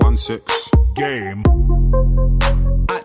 One six. Game.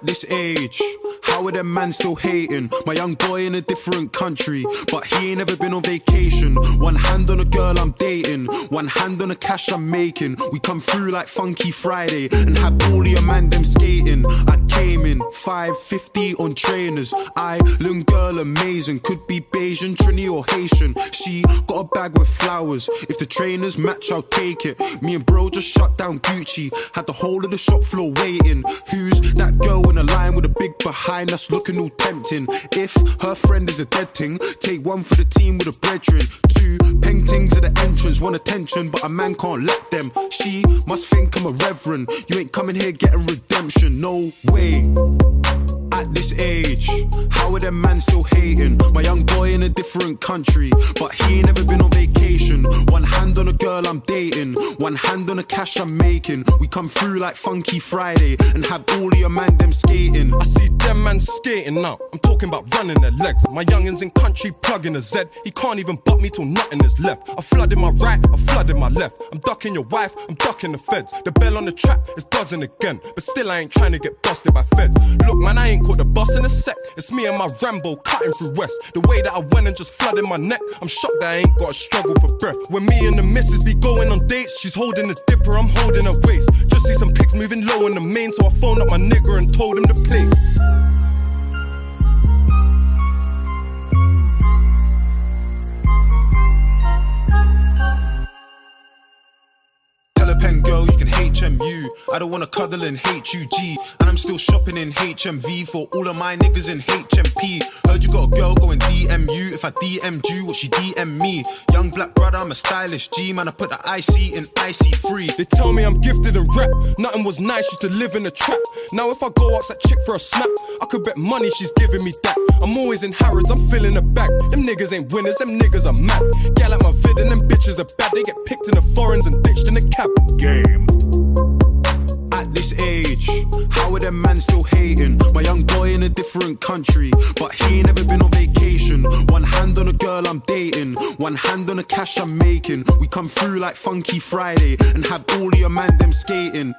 This age, how are them man still hating? My young boy in a different country, but he ain't ever been on vacation. One hand on a girl I'm dating, one hand on the cash I'm making. We come through like Funky Friday and have all your man them skating. I came in 550 on trainers. Island girl amazing, could be Bajan, Trini or Haitian. She got a bag with flowers. If the trainers match, I'll take it. Me and bro just shut down Gucci, had the whole of the shop floor waiting. Who's that girl a line with a big behind us looking all tempting? If her friend is a dead thing, take one for the team with a brethren. Two paintings at the entrance, want attention, but a man can't let them. She must think I'm a reverend. You ain't coming here getting redemption, no way at this age. How are them man still hating? My young boy in a different country, but he ain't never been on vacation. One hand on a girl I'm dating, one hand on the cash I'm making. We come through like Funky Friday and have all of your man them skating. I see them man skating now. I'm talking about running their legs. My youngins in country plugging a Z. He can't even butt me till nothing is left. I flooded my right, I flooded my left. I'm ducking your wife, I'm ducking the feds. The bell on the trap is buzzing again, but still I ain't trying to get busted by feds. Look, man, I ain't caught the bus in a sec. It's me and my Rambo cutting through West. The way that I went and just flooded my neck, I'm shocked that I ain't got a struggle for breath. When me and the missus be going on dates, she's holding a dipper, I'm holding her waist. Just see some pics moving low in the main, so I phoned up my nigga and told him to play. I don't wanna cuddle in HUG. And I'm still shopping in HMV for all of my niggas in HMP. Heard you got a girl going DMU. If I DM'd you, what she DM me? Young black brother, I'm a stylish G. Man, I put the IC in IC3. They tell me I'm gifted in rap. Nothing was nice, used to live in a trap. Now if I go ask that chick for a snap, I could bet money she's giving me that. I'm always in Harrods, I'm filling the bag. Them niggas ain't winners, them niggas are mad. Gal like my vid and them bitches are bad. They get picked in the foreigns and ditched in the cab. Game. Them man still hating? My young boy in a different country, but he ain't never been on vacation. One hand on a girl I'm dating, one hand on the cash I'm making. We come through like Funky Friday and have all your man them skating.